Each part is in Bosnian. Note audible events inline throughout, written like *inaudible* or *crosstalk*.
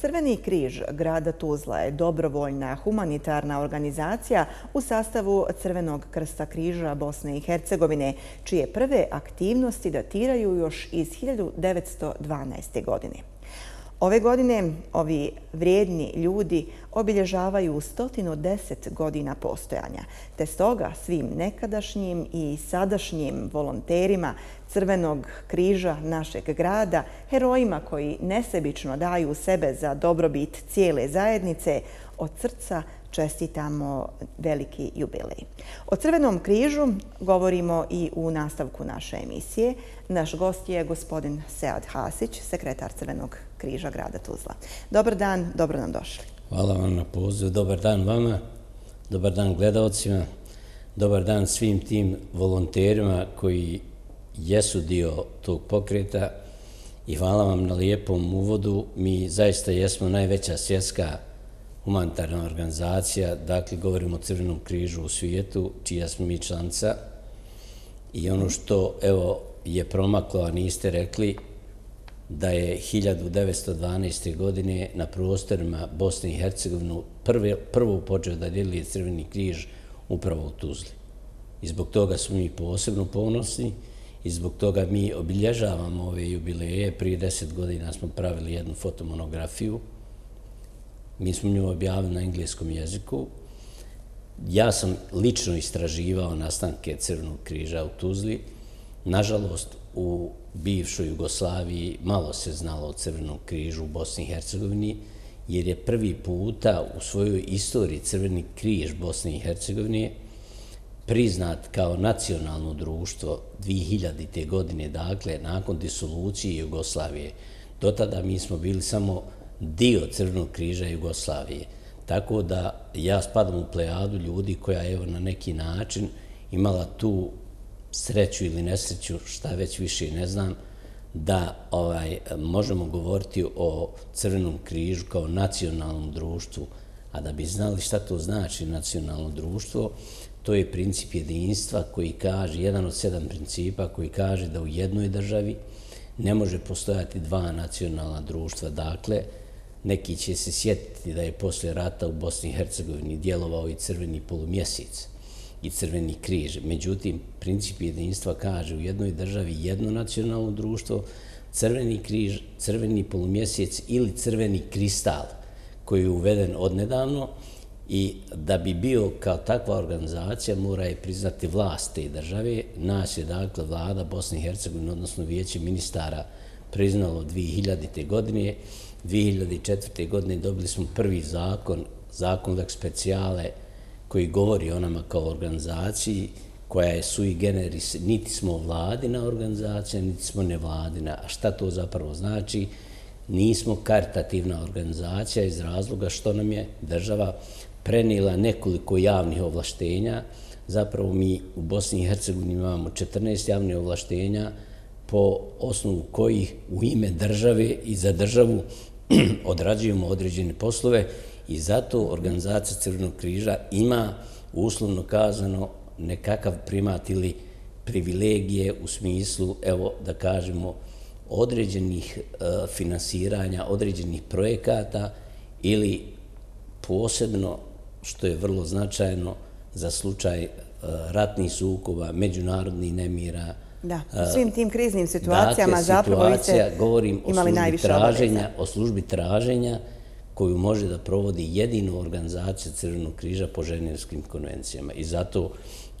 Crveni križ grada Tuzla je dobrovoljna humanitarna organizacija u sastavu Crvenog krsta križa Bosne i Hercegovine, čije prve aktivnosti datiraju još iz 1912. godine. Ove godine ovi vrijedni ljudi obilježavaju 110 godina postojanja, te stoga svim nekadašnjim i sadašnjim volonterima Crvenog križa našeg grada, herojima koji nesebično daju sebe za dobrobit cijele zajednice, od srca čestitamo veliki jubilej. O Crvenom križu govorimo i u nastavku naše emisije. Naš gost je gospodin Sead Hasić, sekretar Crvenog križa grada Tuzla. Dobar dan, dobro nam došli. Hvala vam na pozivu. Dobar dan vama, dobar dan gledalcima, dobar dan svim tim volonterima koji jesu dio tog pokreta i hvala vam na lijepom uvodu. Mi zaista jesmo najveća svjetska humanitarna organizacija, dakle govorimo o Crvenom križu u svijetu, čija smo mi članca. I ono što evo je promaklo, a niste rekli, da je 1912. godine na prostorima Bosne i Hercegovine prvo počeo da djeluje Crveni križ upravo u Tuzli. I zbog toga smo mi posebno ponosni i zbog toga mi obilježavamo ove jubileje. Prije deset godina smo pravili jednu fotomonografiju. Mi smo nju objavili na engleskom jeziku. Ja sam lično istraživao nastanke Crvenog križa u Tuzli. Nažalost, u bivšoj Jugoslaviji malo se znalo o Crvenom križu u Bosni i Hercegovini, jer je prvi puta u svojoj istoriji Crveni križ Bosne i Hercegovine priznat kao nacionalno društvo 2000. godine, dakle, nakon disolucije Jugoslavije. Do tada mi smo bili samo dio Crvenog križa Jugoslavije. Tako da ja spadam u plejadu ljudi koja je na neki način imala tu sreću ili nesreću, šta već više ne znam, da ovaj možemo govoriti o Crvenom križu kao nacionalnom društvu, a da bi znali šta to znači nacionalno društvo, to je princip jedinstva koji kaže, jedan od sedam principa koji kaže da u jednoj državi ne može postojati dva nacionalna društva. Dakle, neki će se sjetiti da je posle rata u Bosni i Hercegovini djelovao i crveni polumjesec i crveni križ. Međutim, princip jedinstva kaže u jednoj državi jedno nacionalno društvo, crveni križ, crveni polumjesec ili crveni kristal koji je uveden odnedavno, i da bi bio kao takva organizacija mora je priznati vlast te države. Nas je dakle vlada Bosne i Hercegovine, odnosno vijeće ministara, priznalo 2000. godine. 2004. godine dobili smo prvi zakon, zakon lek Speciale, koji govori o nama kao organizaciji, koja je sui generis, niti smo vladina organizacija, niti smo nevladina. A šta to zapravo znači? Nismo karitativna organizacija iz razloga što nam je država prenila nekoliko javnih ovlaštenja. Zapravo mi u Bosni i Hercegovini imamo 14 javnih ovlaštenja po osnovu kojih u ime države i za državu *clears throat* odrađujemo određene poslove i zato organizacija Crvenog križa ima uslovno kazano nekakav primat ili privilegije u smislu, evo da kažemo, određenih e, finansiranja, određenih projekata ili posebno što je vrlo značajno za slučaj e, ratnih sukoba, međunarodnih nemira. Da, u e, svim tim kriznim situacijama dakle, zapravo situacija, govorim imali najviše traženja, o službi traženja koju može da provodi jedinu organizacija Crvenog križa po ženevskim konvencijama. I zato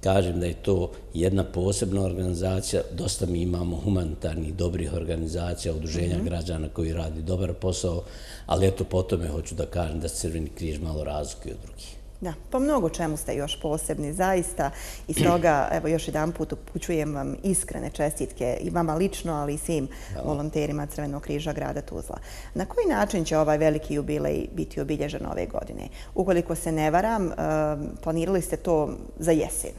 kažem da je to jedna posebna organizacija. Dosta mi imamo humanitarnih, dobrih organizacija, udruženja mm -hmm. građana koji radi dobar posao, ali eto po tome hoću da kažem da Crveni križ malo razlikuje od drugih. Da, po mnogo čemu ste još posebni, zaista. I stoga, *clears throat* evo, još jedan put upućujem vam iskrene čestitke i vama lično, ali i svim volonterima Crvenog križa grada Tuzla. Na koji način će ovaj veliki jubilej biti obilježen ove godine? Ukoliko se ne varam, planirali ste to za jesen?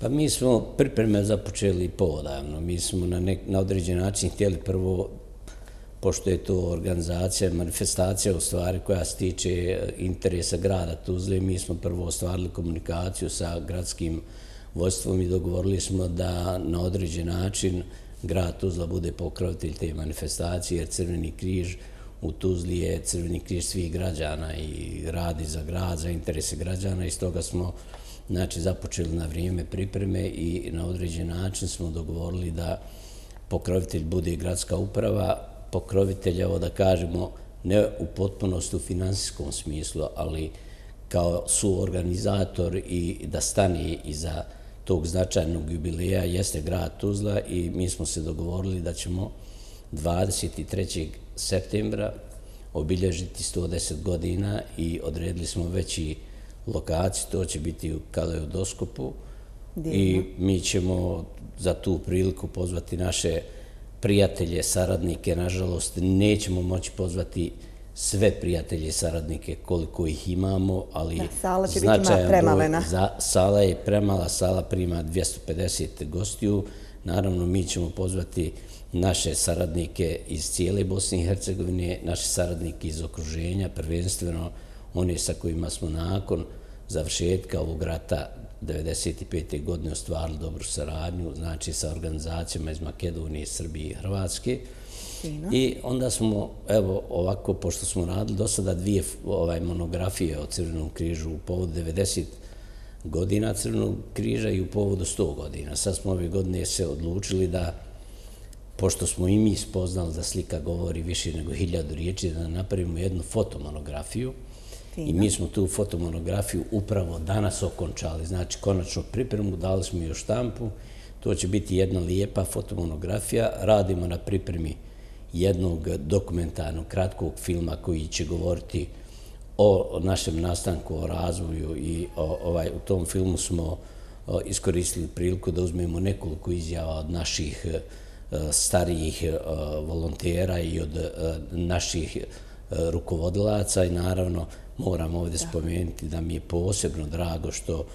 Pa mi smo pripreme započeli povodavno. Mi smo na, nek, na određen način htjeli prvo pošto je to organizacija, manifestacija u stvari koja se tiče e, interesa grada Tuzle, mi smo prvo ostvarili komunikaciju sa gradskim vojstvom i dogovorili smo da na određen način grad Tuzla bude pokrovitelj te manifestacije, jer Crveni križ u Tuzli je Crveni križ svih građana i radi za grad, za interese građana i stoga smo znači, započeli na vrijeme pripreme i na određen način smo dogovorili da pokrovitelj bude gradska uprava, pokrovitelj, evo da kažemo, ne u potpunosti u finansijskom smislu, ali kao suorganizator i da stane iza tog značajnog jubileja jeste grad Tuzla i mi smo se dogovorili da ćemo 23. septembra obilježiti 110 godina i odredili smo veći lokaciju, to će biti u Kaleodoskopu i mi ćemo za tu priliku pozvati naše prijatelje, saradnike, nažalost nećemo moći pozvati sve prijatelje i saradnike koliko ih imamo, ali sala će biti premalena. Sala je premala, sala prima 250 gostiju. Naravno, mi ćemo pozvati naše saradnike iz cijele Bosne i Hercegovine, naše saradnike iz okruženja, prvenstveno one sa kojima smo nakon završetka ovog rata 1995. godine ostvarili dobru saradnju, znači sa organizacijama iz Makedonije, Srbije i Hrvatske. I onda smo, evo, ovako, pošto smo radili do sada dvije ovaj, monografije o Crvenom križu u povodu 90 godina Crvenog križa i u povodu 100 godina. Sad smo ove godine se odlučili da, pošto smo i mi spoznali da slika govori više nego hiljadu riječi, da napravimo jednu fotomonografiju. I mi smo tu fotomonografiju upravo danas okončali. Znači, konačno pripremu, dali smo još štampu. To će biti jedna lijepa fotomonografija. Radimo na pripremi jednog dokumentarnog kratkog filma koji će govoriti o našem nastanku, o razvoju i ovaj, u tom filmu smo iskoristili priliku da uzmemo nekoliko izjava od naših e, starijih e, volontera i od e, naših naših rukovodilaca i naravno moram ovdje spomenuti da mi je posebno drago što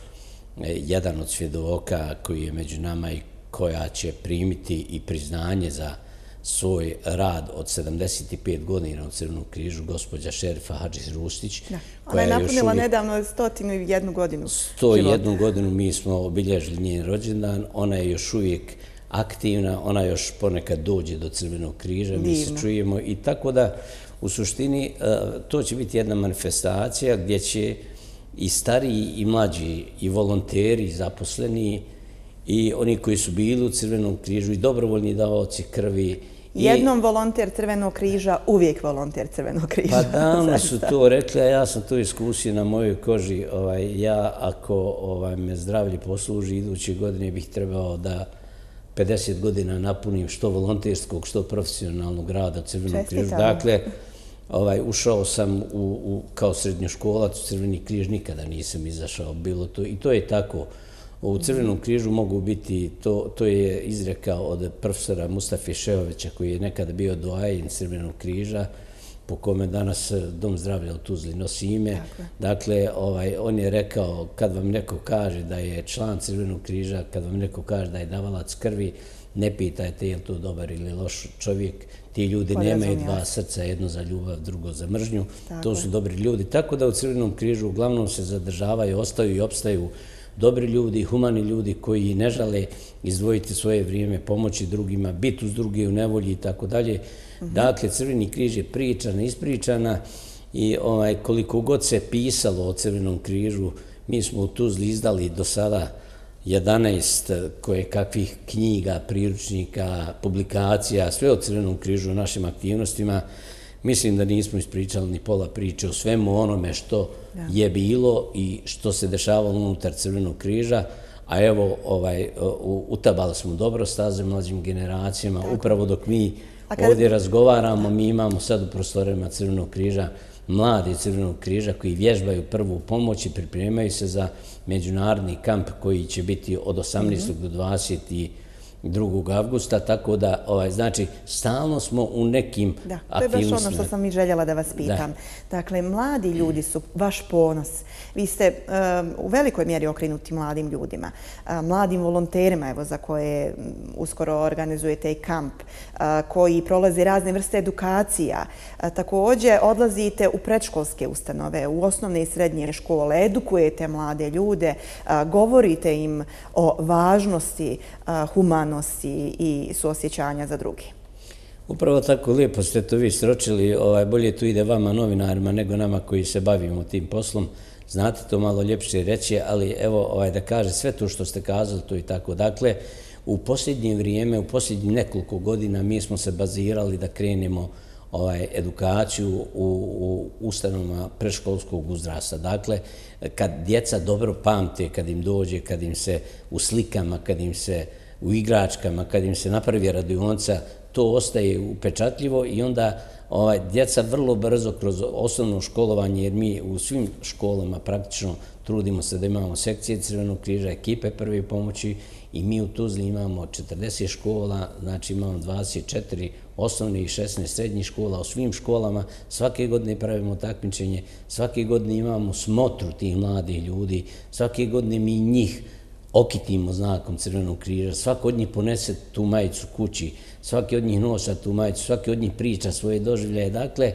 jedan od svjedoka koji je među nama i koja će primiti i priznanje za svoj rad od 75 godina u Crvenom križu, gospođa Šerifa Hadžis Rustić. Ona je napunila nedavno stotinu i jednu godinu. Sto i jednu godinu mi smo obilježili njen rođendan. Ona je još uvijek aktivna, ona još ponekad dođe do Crvenog križa, mi se čujemo. I tako da, u suštini, e, to će biti jedna manifestacija gdje će i stariji i mlađi i volonteri i zaposleni i oni koji su bili u Crvenom križu i dobrovoljni davaoci krvi Jednom volonter Crvenog križa, uvijek volonter Crvenog križa. Pa davno su to rekli, a ja sam to iskusio na mojoj koži. Ovaj, ja, ako ovaj, me zdravlje posluži, iduće godine bih trebao da 50 godina napunim što volonterskog, što profesionalnog rada Crvenog križa. Dakle, ovaj, ušao sam u, u, kao srednjoškolac u Crveni križ, nikada nisam izašao. Bilo to, I to je tako. U Crvenom križu mogu biti, to, to je izrekao od profesora Mustafa Šeovića koji je nekada bio doajen Crvenog križa, po kome danas Dom zdravlja u Tuzli nosi ime. Dakle, ovaj, on je rekao, kad vam neko kaže da je član Crvenog križa, kad vam neko kaže da je davalac krvi, ne pitajte je li to dobar ili loš čovjek. Ti ljudi nemaju dva srca, jedno za ljubav, drugo za mržnju. To su dobri ljudi. Tako da u Crvenom križu uglavnom se zadržavaju, ostaju i opstaju dobri ljudi, humani ljudi koji ne žale izdvojiti svoje vrijeme, pomoći drugima, biti uz druge u nevolji i tako dalje. Dakle, Crveni križ je pričana, ispričana i ovaj, koliko god se pisalo o Crvenom križu, mi smo u Tuzli izdali do sada 11 koje kakvih knjiga, priručnika, publikacija, sve o Crvenom križu u našim aktivnostima mislim da nismo ispričali ni pola priče o svemu onome što je bilo i što se dešavalo unutar Crvenog križa, a evo, ovaj, utabali smo dobro staze mlađim generacijama, upravo dok mi ovdje razgovaramo, mi imamo sad u prostorima Crvenog križa mladi Crvenog križa koji vježbaju prvu pomoć i pripremaju se za međunarodni kamp koji će biti od 18. do 20. 2. avgusta, tako da, ovaj, znači, stalno smo u nekim da, aktivnostima. To je baš ono što sam i željela da vas pitam. Dakle, mladi ljudi su vaš ponos. Vi ste u velikoj mjeri okrenuti mladim ljudima, mladim volonterima, evo, za koje uskoro organizujete i kamp, koji prolaze razne vrste edukacija. Također, odlazite u predškolske ustanove, u osnovne i srednje škole, edukujete mlade ljude, govorite im o važnosti humanosti i suosjećanja za drugi. Upravo tako lijepo ste to vi sročili, ovaj, bolje tu ide vama novinarima nego nama koji se bavimo tim poslom. Znate to malo ljepše reći, ali evo ovaj, da kaže sve to što ste kazali, to i tako. Dakle, u posljednje vrijeme, u posljednjih nekoliko godina mi smo se bazirali da krenemo ovaj edukaciju u, u ustanovama preškolskog uzrasta. Dakle, kad djeca dobro pamte, kad im dođe, kad im se u slikama, kad im se u igračkama, kad im se napravi radionca, to ostaje upečatljivo i onda ovaj, djeca vrlo brzo kroz osnovno školovanje, jer mi u svim školama praktično trudimo se da imamo sekcije Crvenog križa, ekipe prve pomoći i mi u Tuzli imamo 40 škola, znači imamo 24 osnovne i 16 srednjih škola. U svim školama svake godine pravimo takmičenje, svake godine imamo smotru tih mladih ljudi, svake godine mi njih okitimo znakom Crvenog križa, svako od njih ponese tu majicu kući, svaki od njih nosa tu majicu, svaki od njih priča svoje doživljaje. Dakle,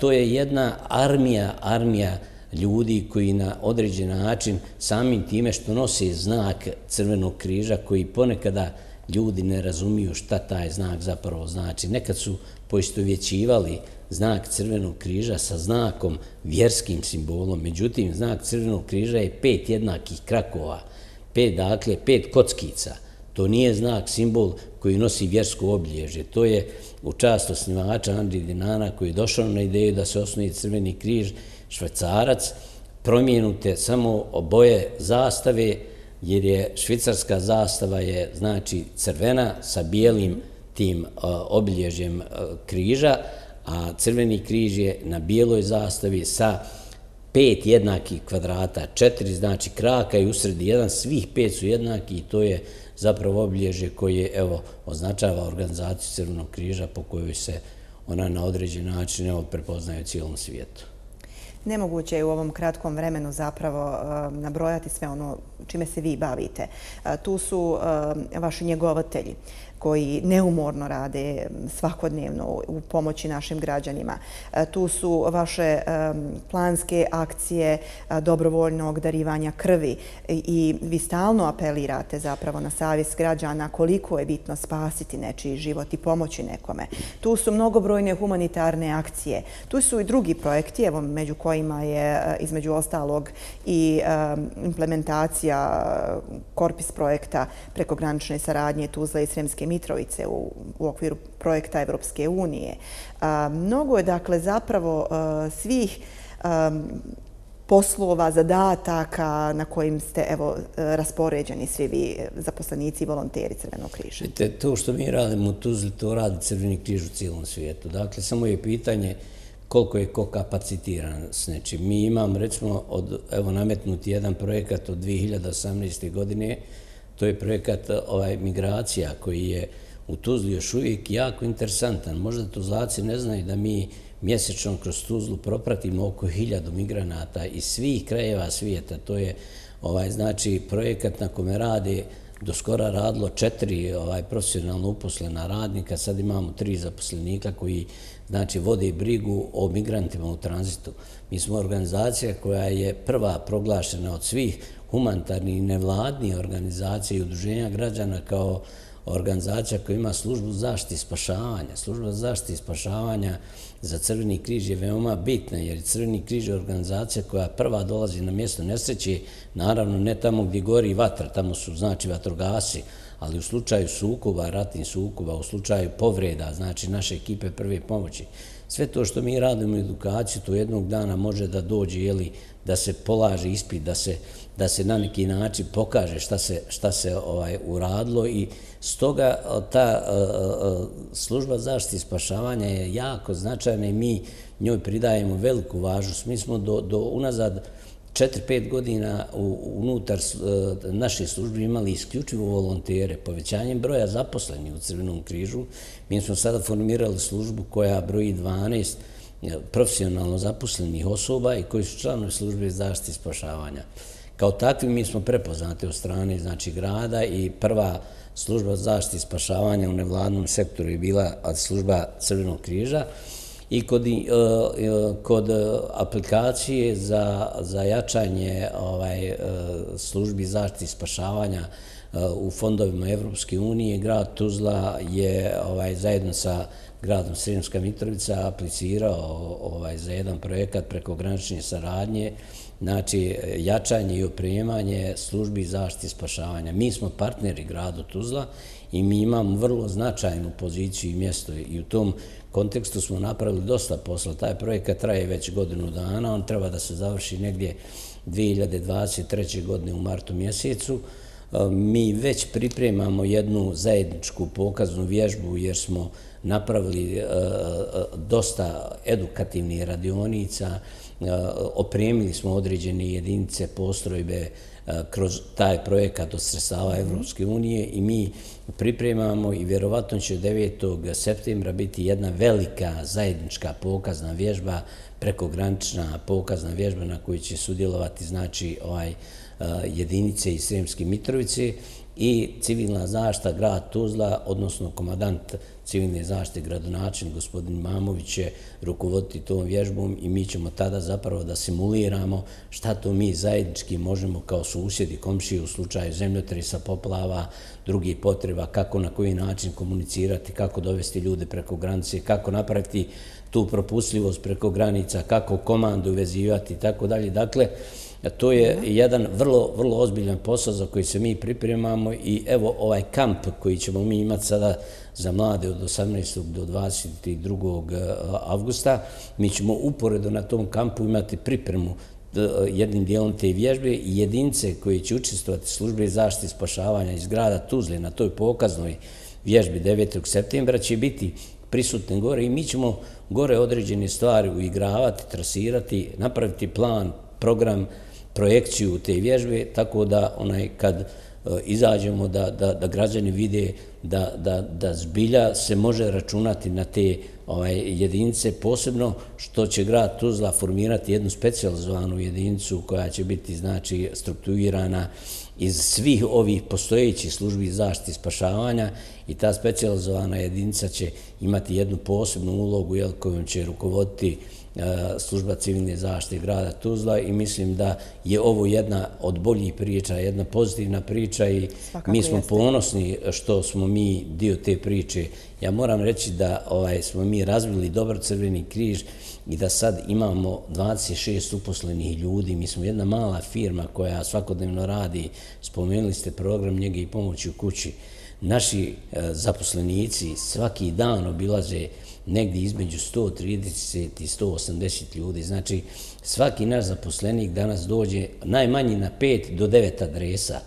to je jedna armija, armija ljudi koji na određen način samim time što nose znak Crvenog križa koji ponekada ljudi ne razumiju šta taj znak zapravo znači. Nekad su poistovjećivali znak Crvenog križa sa znakom vjerskim simbolom. Međutim, znak Crvenog križa je pet jednakih krakova, pet, dakle, pet kockica. To nije znak, simbol koji nosi vjersko obilježje. To je u čast osnivača Andri Dinana koji je došao na ideju da se osnovi Crveni križ švajcarac, promijenute samo oboje zastave, jer je švicarska zastava je znači crvena sa bijelim tim obilježjem križa, a crveni križ je na bijeloj zastavi sa pet jednakih kvadrata, četiri znači kraka i usredi jedan, svih pet su jednaki i to je zapravo obilježje koje evo, označava organizaciju Crvenog križa po kojoj se ona na određen način evo, prepoznaje u cijelom svijetu. Nemoguće je u ovom kratkom vremenu zapravo e, nabrojati sve ono čime se vi bavite. E, tu su e, vaši njegovatelji koji neumorno rade mm, svakodnevno u pomoći našim građanima. E, tu su vaše planske akcije e, dobrovoljnog darivanja krvi i vi stalno apelirate zapravo na savjest građana koliko je bitno spasiti nečiji život i pomoći nekome. Tu su mnogobrojne humanitarne akcije. Tu su i drugi projekti, evo među kojima je e, između ostalog i implementacija korpis projekta prekogranične saradnje Tuzla i Sremske Mitrovice u, u okviru projekta Evropske unije. A, mnogo je dakle zapravo a, svih a, poslova, zadataka na kojim ste evo, raspoređeni svi vi zaposlenici i volonteri Crvenog križa. Vite, to što mi radimo u Tuzli, to radi Crveni križ u cijelom svijetu. Dakle, samo je pitanje koliko je ko kapacitiran s nečim. Mi imam, recimo, od, evo, nametnuti jedan projekat od 2018. godine, to je projekat ovaj, migracija koji je u Tuzli još uvijek jako interesantan. Možda Tuzlaci ne znaju da mi mjesečno kroz Tuzlu propratimo oko hiljadu migranata iz svih krajeva svijeta. To je ovaj znači projekat na kome rade do skora radilo četiri ovaj profesionalno uposlena radnika, sad imamo tri zaposlenika koji znači vode brigu o migrantima u tranzitu. Mi smo organizacija koja je prva proglašena od svih humanitarnih i nevladnih organizacija i udruženja građana kao organizacija koja ima službu zaštite i spašavanja. Služba zaštite i spašavanja za Crveni križ je veoma bitna, jer Crveni križ je organizacija koja prva dolazi na mjesto nesreće, naravno ne tamo gdje gori vatra, tamo su znači vatrogasi, ali u slučaju sukuba, ratnih sukuba, u slučaju povreda, znači naše ekipe prve pomoći, sve to što mi radimo u edukaciju, to jednog dana može da dođe, jeli, da se polaže ispit, da se, da se na neki način pokaže šta se, šta se ovaj uradilo i stoga eh, ta uh, služba zaštite i spašavanja je jako značajna i mi njoj pridajemo veliku važnost. Mi smo do, do unazad 4-5 godina unutar naše službe imali isključivo volontere, povećanjem broja zaposlenih u Crvenom križu. Mi smo sada formirali službu koja broji 12 profesionalno zaposlenih osoba i koji su članovi službe zaštite i spašavanja. Kao takvi mi smo prepoznati od strane znači, grada i prva služba zaštite i spašavanja u nevladnom sektoru je bila služba Crvenog križa i kod, e, e, kod e, aplikacije za, za jačanje ovaj, službi zaštite i spašavanja u fondovima Evropske unije. Grad Tuzla je ovaj, zajedno sa gradom Sremska Mitrovica aplicirao ovaj, za jedan projekat preko granične saradnje, znači jačanje i opremanje službi zaštite i spašavanja. Mi smo partneri gradu Tuzla i mi imamo vrlo značajnu poziciju i mjesto i u tom kontekstu smo napravili dosta posla. Taj projekat traje već godinu dana, on treba da se završi negdje 2023. godine u martu mjesecu. E, mi već pripremamo jednu zajedničku pokaznu vježbu jer smo napravili e, e, dosta edukativnih radionica, opremili smo određene jedinice, postrojbe kroz taj projekat od sredstava Evropske unije i mi pripremamo i vjerovatno će 9. septembra biti jedna velika zajednička pokazna vježba, prekogranična pokazna vježba na kojoj će sudjelovati znači ovaj jedinice iz Sremske Mitrovice i civilna zašta grad Tuzla, odnosno komadant civilne zašte gradonačin, gospodin Mamović će rukovoditi tom vježbom i mi ćemo tada zapravo da simuliramo šta to mi zajednički možemo kao susjedi komšije u slučaju zemljotresa, poplava, drugi potreba, kako na koji način komunicirati, kako dovesti ljude preko granice, kako napraviti tu propustljivost preko granica, kako komandu vezivati i tako dalje. Dakle, To je jedan vrlo, vrlo ozbiljan posao za koji se mi pripremamo i evo ovaj kamp koji ćemo mi imati sada za mlade od 18. do 22. Eh, avgusta, mi ćemo uporedo na tom kampu imati pripremu eh, jednim dijelom te vježbe i jedince koji će učestvovati službe zaštite spašavanja iz grada Tuzle na toj pokaznoj vježbi 9. septembra će biti prisutne gore i mi ćemo gore određene stvari uigravati, trasirati, napraviti plan, program, projekciju te vježbe, tako da onaj kad e, izađemo da, da, da građani vide da, da, da zbilja se može računati na te ovaj, jedinice, posebno što će grad Tuzla formirati jednu specializovanu jedinicu koja će biti znači strukturirana iz svih ovih postojećih službi zaštite i spašavanja i ta specializovana jedinica će imati jednu posebnu ulogu jel, kojom će rukovoditi služba civilne zaštite grada Tuzla i mislim da je ovo jedna od boljih priča, jedna pozitivna priča i mi smo ponosni što smo mi dio te priče. Ja moram reći da ovaj, smo mi razvili dobar crveni križ i da sad imamo 26 uposlenih ljudi. Mi smo jedna mala firma koja svakodnevno radi, spomenuli ste program njege i pomoći u kući. Naši e, zaposlenici svaki dan obilaze negdje između 130 i 180 ljudi. Znači, svaki naš zaposlenik danas dođe najmanji na 5 do 9 adresa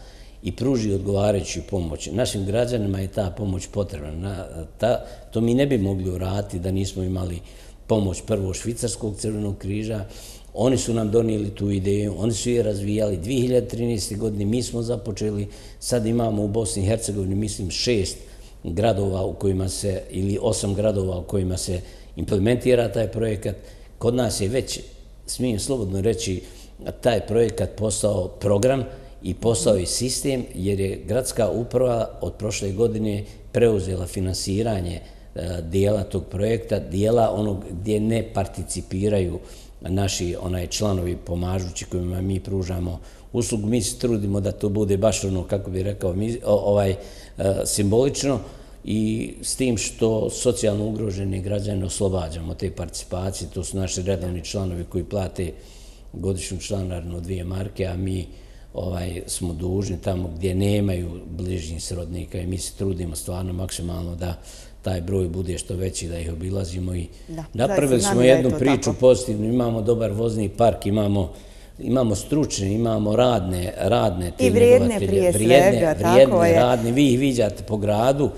i pruži odgovarajuću pomoć. Našim građanima je ta pomoć potrebna. Na, ta, to mi ne bi mogli uraditi da nismo imali pomoć prvo Švicarskog crvenog križa. Oni su nam donijeli tu ideju, oni su je razvijali. 2013. godine mi smo započeli, sad imamo u Bosni i Hercegovini, mislim, šest gradova u kojima se, ili osam gradova u kojima se implementira taj projekat. Kod nas je već, smijem slobodno reći, taj projekat postao program i postao je sistem, jer je gradska uprava od prošle godine preuzela finansiranje e, dijela tog projekta, dijela onog gdje ne participiraju naši onaj članovi pomažući kojima mi pružamo uslugu. Mi se trudimo da to bude baš ono, kako bi rekao, ovaj, e, simbolično i s tim što socijalno ugroženi građani oslobađamo te participacije. To su naši redovni članovi koji plate godišnju članarnu dvije marke, a mi ovaj smo dužni tamo gdje nemaju bližnjih srodnika i mi se trudimo stvarno maksimalno da taj broj bude što veći, da ih obilazimo i napravili smo jednu priču pozitivnu, imamo dobar vozni park, imamo imamo stručne, imamo radne, radne I vrijedne prije svega, tako je. Radne, vi ih vidjate po gradu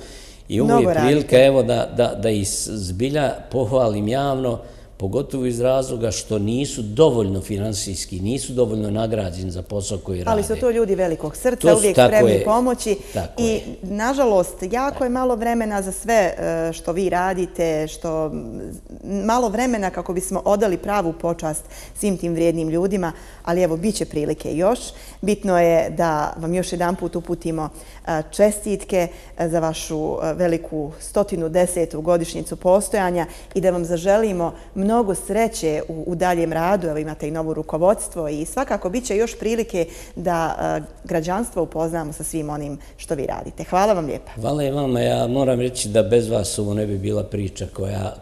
i ovo je prilika evo, da, da, da ih zbilja pohvalim javno, pogotovo iz razloga što nisu dovoljno finansijski, nisu dovoljno nagrađeni za posao koji rade. Ali su to ljudi velikog srca, uvijek spremni pomoći i nažalost jako je malo vremena za sve e, što vi radite, što malo vremena kako bismo odali pravu počast svim tim vrijednim ljudima, ali evo, bit će prilike još. Bitno je da vam još jedan put uputimo e, čestitke e, za vašu veliku stotinu desetu godišnjicu postojanja i da vam zaželimo mnogo mnogo sreće u daljem radu, evo imate i novo rukovodstvo i svakako bit će još prilike da građanstvo upoznamo sa svim onim što vi radite. Hvala vam lijepa. Hvala i vama. Ja moram reći da bez vas ovo ne bi bila priča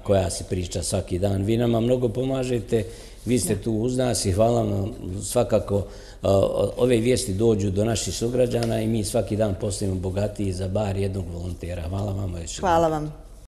koja se priča svaki dan. Vi nama mnogo pomažete, vi ste tu uz nas i hvala vam svakako ove vijesti dođu do naših sugrađana i mi svaki dan postavimo bogatiji za bar jednog volontera. Hvala vam. Hvala vam.